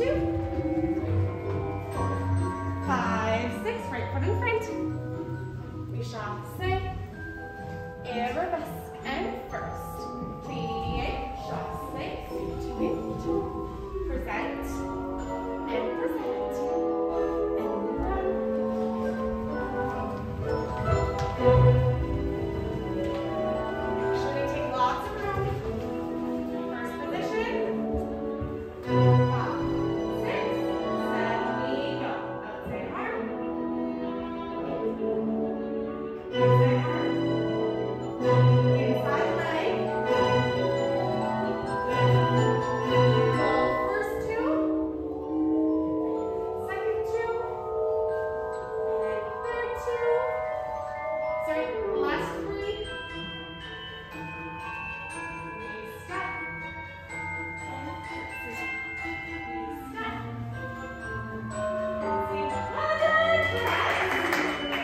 two, five, six, right foot in front. We shall say, Erebus.